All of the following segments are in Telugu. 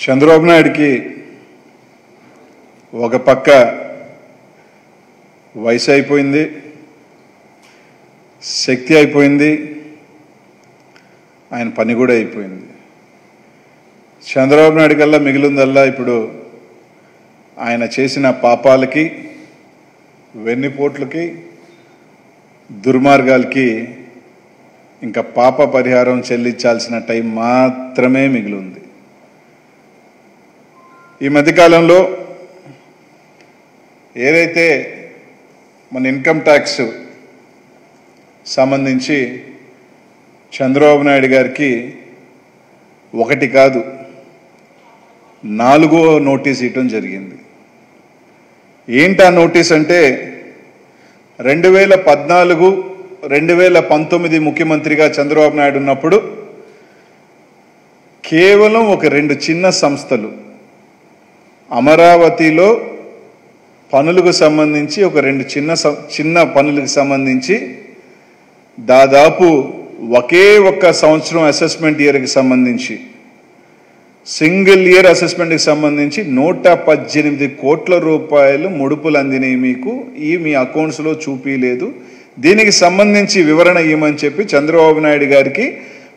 చంద్రబాబు నాయుడికి ఒక పక్క వయసు అయిపోయింది శక్తి అయిపోయింది ఆయన పని కూడా అయిపోయింది. చంద్రబాబు నాయుడు కల్లా మిగిలిందల్లా ఇప్పుడు ఆయన చేసిన పాపాలకి వెన్నుపోట్లకి దుర్మార్గాలకి ఇంకా పాప పరిహారం చెల్లించాల్సిన టైం మాత్రమే మిగిలి ఉంది. ఈ మధ్యకాలంలో ఏదైతే మన ఇన్కమ్ ట్యాక్స్ సంబంధించి చంద్రబాబు నాయుడు గారికి ఒకటి కాదు నాలుగో నోటీస్ ఇవ్వటం జరిగింది. ఏంటి ఆ నోటీస్ అంటే రెండు వేల పద్నాలుగు రెండు వేల పంతొమ్మిది ముఖ్యమంత్రిగా చంద్రబాబు నాయుడు ఉన్నప్పుడు కేవలం ఒక రెండు చిన్న సంస్థలు అమరావతిలో పనులకు సంబంధించి ఒక రెండు చిన్న చిన్న పనులకు సంబంధించి దాదాపు ఒకే ఒక్క సంవత్సరం అసెస్మెంట్ ఇయర్కి సంబంధించి సింగిల్ ఇయర్ అసెస్మెంట్కి సంబంధించి నూట పద్దెనిమిది కోట్ల రూపాయలు ముడుపులు అందినాయి మీకు. ఈ మీ అకౌంట్స్లో చూపించలేదు దీనికి సంబంధించి వివరణ ఇవ్వమని చెప్పి చంద్రబాబు నాయుడు గారికి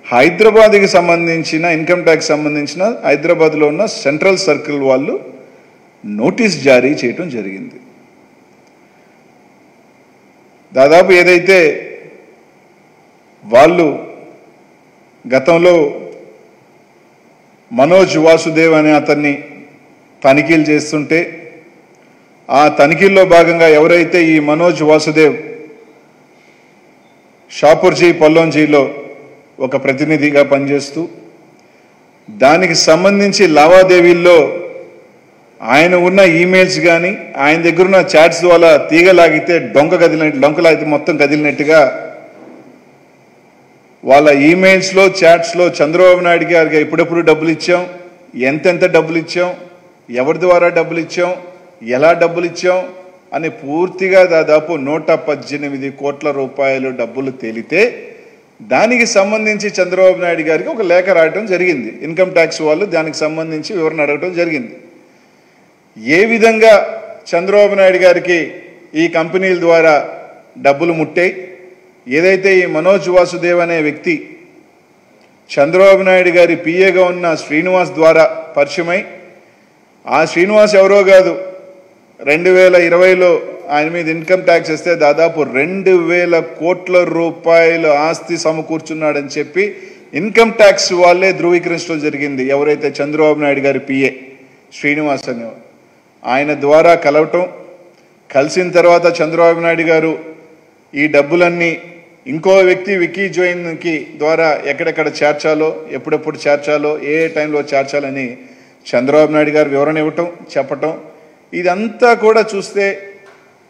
హైదరాబాద్కి సంబంధించిన ఇన్కమ్ ట్యాక్స్ సంబంధించిన హైదరాబాద్లో ఉన్న సెంట్రల్ సర్కిల్ వాళ్ళు నోటీస్ జారీ చేయటం జరిగింది. దాదాపు ఏదైతే వాళ్ళు గతంలో మనోజ్ వాసుదేవ్ అనే అతన్ని తనిఖీలు చేస్తుంటే ఆ తనిఖీల్లో భాగంగా ఎవరైతే ఈ మనోజ్ వాసుదేవ్ షాపూర్జీ పల్లోంజీలో ఒక ప్రతినిధిగా పనిచేస్తూ దానికి సంబంధించి లావాదేవీల్లో ఆయన ఉన్న ఈమెయిల్స్ కానీ ఆయన దగ్గర ఉన్న చాట్స్ ద్వారా తీగలాగితే డొంక కదిలినట్టు డొంకలాగితే మొత్తం కదిలినట్టుగా వాళ్ళ ఈమెయిల్స్లో చాట్స్లో చంద్రబాబు నాయుడు గారికి ఎప్పుడెప్పుడు డబ్బులు ఇచ్చాం? ఎంతెంత డబ్బులు ఇచ్చాం? ఎవరి ద్వారా డబ్బులు ఇచ్చాం? ఎలా డబ్బులు ఇచ్చాం? అని పూర్తిగా దాదాపు నూట పద్దెనిమిది కోట్ల రూపాయలు డబ్బులు తేలితే దానికి సంబంధించి చంద్రబాబు నాయుడు గారికి ఒక లేఖ రాయటం జరిగింది. ఇన్కమ్ ట్యాక్స్ వాళ్ళు దానికి సంబంధించి వివరణ అడగటం జరిగింది. ఏ విధంగా చంద్రబాబు నాయుడు గారికి ఈ కంపెనీల ద్వారా డబ్బులు ముట్టాయి? ఏదైతే ఈ మనోజ్ వాసుదేవ్ అనే వ్యక్తి చంద్రబాబు నాయుడు గారి పిఏగా ఉన్న శ్రీనివాస్ ద్వారా పరిచయమై ఆ శ్రీనివాస్ ఎవరో కాదు రెండు వేల ఇరవైలో ఆయన మీద ఇన్కమ్ ట్యాక్స్ ఇస్తే దాదాపు రెండు వేల కోట్ల రూపాయలు ఆస్తి సమకూర్చున్నాడని చెప్పి ఇన్కమ్ ట్యాక్స్ వాళ్ళే ధృవీకరించడం జరిగింది. ఎవరైతే చంద్రబాబు నాయుడు గారి పిఏ శ్రీనివాస్ అనేవారు. ఆయన ద్వారా కలవటం కలిసిన తర్వాత చంద్రబాబు నాయుడు గారు ఈ డబ్బులన్నీ ఇంకో వ్యక్తి వికీ జోయిన్కి ద్వారా ఎక్కడెక్కడ చేర్చాలో ఎప్పుడెప్పుడు చేర్చాలో ఏ టైంలో చేర్చాలని చంద్రబాబు నాయుడు గారు వివరణ ఇవ్వటం చెప్పటం ఇదంతా కూడా చూస్తే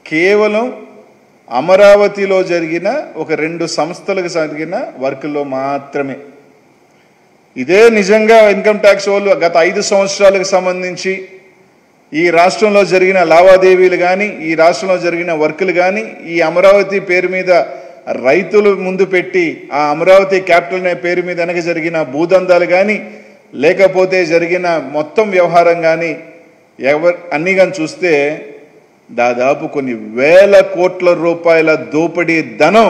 కేవలం అమరావతిలో జరిగిన ఒక రెండు సంస్థలకు జరిగిన వర్క్లో మాత్రమే. ఇదే నిజంగా ఇన్కమ్ ట్యాక్స్ వాళ్ళు గత ఐదు సంవత్సరాలకు సంబంధించి ఈ రాష్ట్రంలో జరిగిన లావాదేవీలు కానీ ఈ రాష్ట్రంలో జరిగిన వర్కులు కానీ ఈ అమరావతి పేరు మీద రైతులు ముందు పెట్టి ఆ అమరావతి క్యాపిటల్ అనే పేరు మీద వెనక జరిగిన భూదందాలు కానీ లేకపోతే జరిగిన మొత్తం వ్యవహారం కానీ ఎవరు అన్ని కానీ చూస్తే దాదాపు కొన్ని వేల కోట్ల రూపాయల దోపిడీ ధనం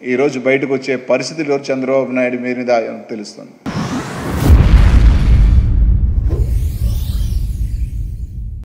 ఈరోజు బయటకు వచ్చే పరిస్థితి చంద్రబాబు నాయుడు మీద తెలుస్తుంది.